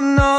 no, no